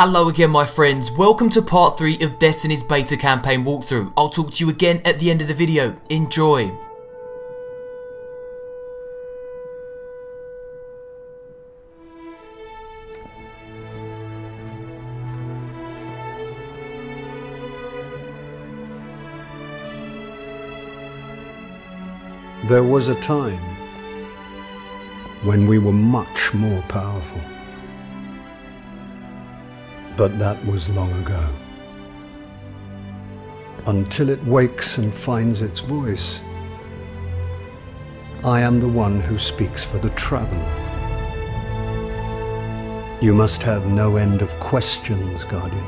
Hello again my friends, welcome to part 3 of Destiny's beta campaign walkthrough. I'll talk to you again at the end of the video. Enjoy! There was a time when we were much more powerful. But that was long ago. Until it wakes and finds its voice, I am the one who speaks for the traveler. You must have no end of questions, Guardian.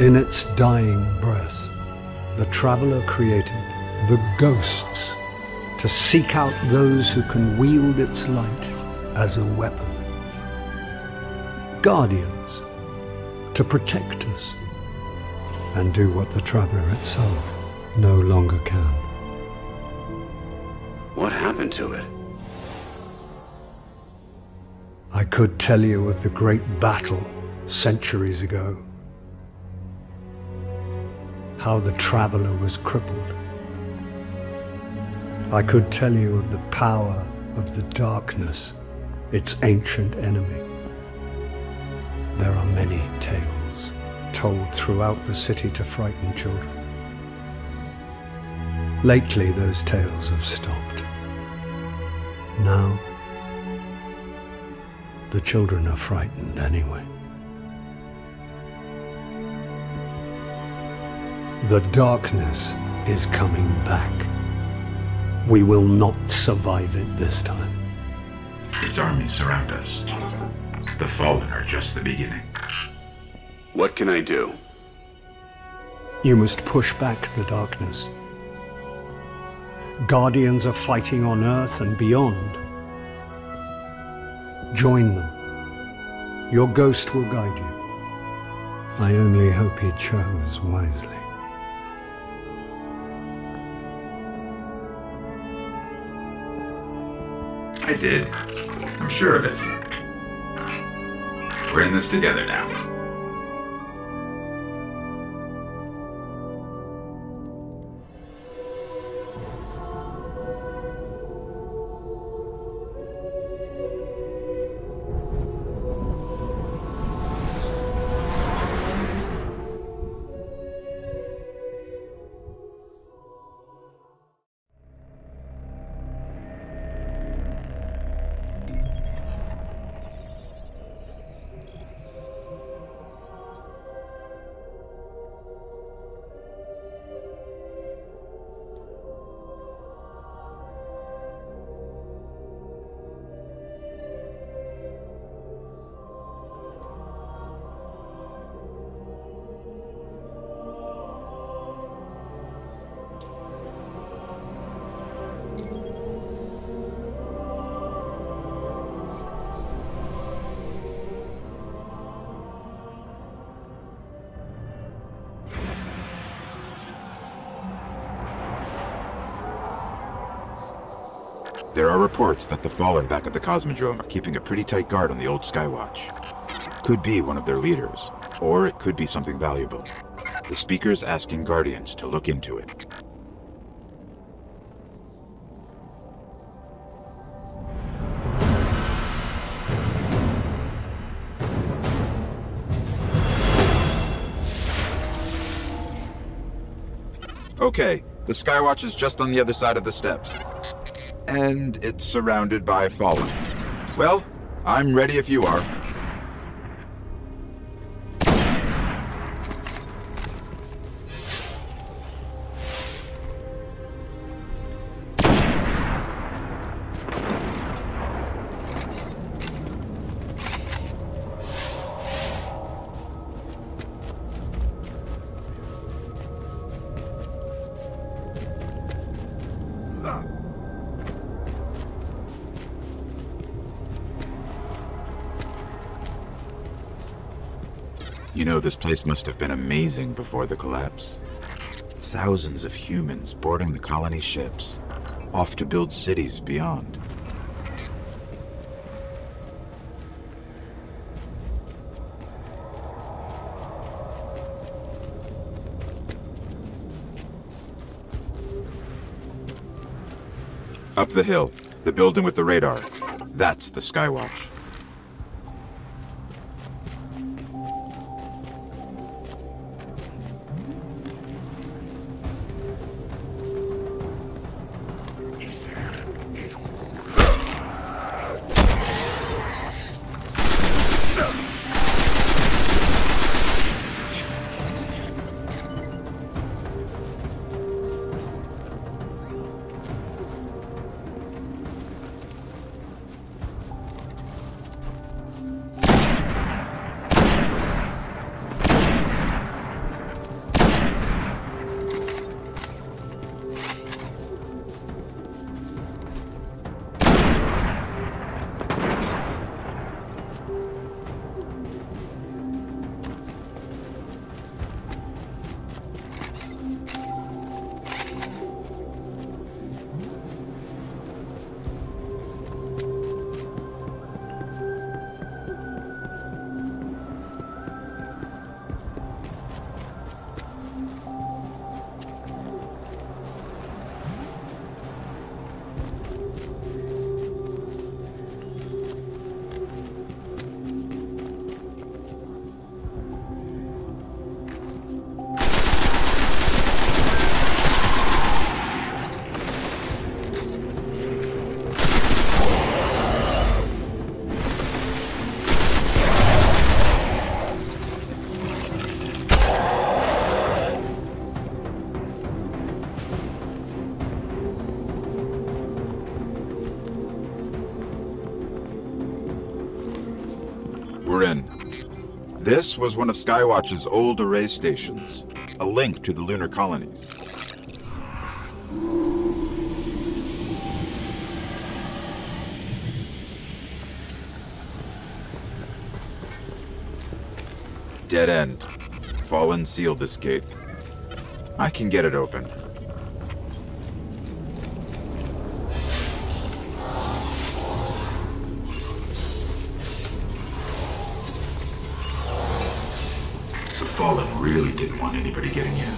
In its dying breath, the traveler created the ghosts to seek out those who can wield its light as a weapon. Guardians to protect us and do what the traveler itself no longer can. What happened to it? I could tell you of the great battle centuries ago. How the traveler was crippled. I could tell you of the power of the darkness, its ancient enemy. There are many tales told throughout the city to frighten children. Lately, those tales have stopped. Now, the children are frightened anyway. The darkness is coming back. We will not survive it this time. Its armies surround us. The Fallen are just the beginning. What can I do? You must push back the darkness. Guardians are fighting on Earth and beyond. Join them. Your ghost will guide you. I only hope he chose wisely. I did. I'm sure of it. We're in this together now. There are reports that the Fallen back at the Cosmodrome are keeping a pretty tight guard on the old Skywatch. Could be one of their leaders, or it could be something valuable. The Speaker's asking Guardians to look into it. Okay, the Skywatch is just on the other side of the steps. And it's surrounded by Fallen. Well, I'm ready if you are. You know, this place must have been amazing before the collapse. Thousands of humans boarding the colony ships, off to build cities beyond. Up the hill, the building with the radar. That's the Skywatch. We're in. This was one of Skywatch's old array stations, a link to the lunar colonies. Dead end. Fallen sealed this gate. I can get it open. Fallen really didn't want anybody getting in.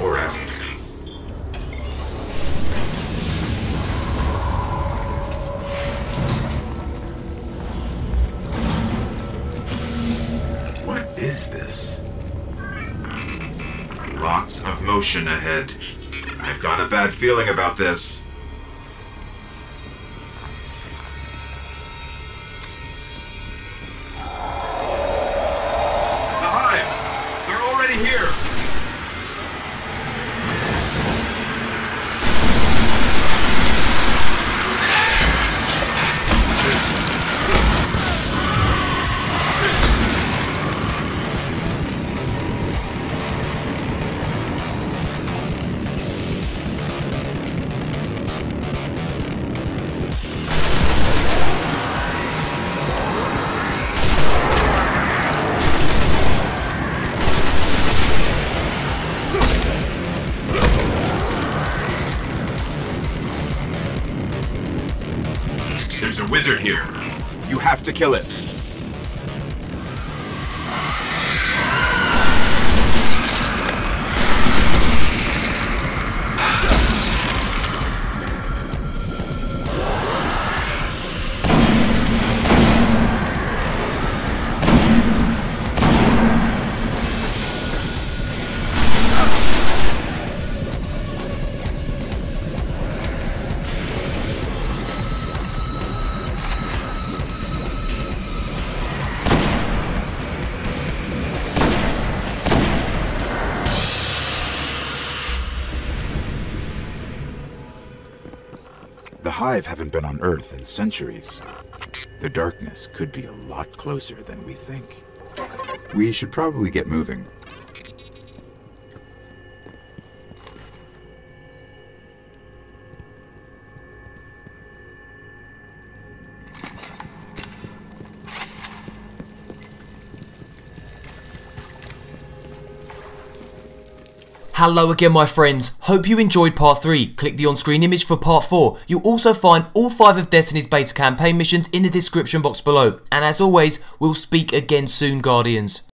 Or out. What is this? Lots of motion ahead. I've got a bad feeling about this. Have to kill it. Hive haven't been on Earth in centuries. The darkness could be a lot closer than we think. We should probably get moving. Hello again my friends, hope you enjoyed part 3, click the on screen image for part 4, you'll also find all 5 of Destiny's beta campaign missions in the description box below, and as always, we'll speak again soon Guardians.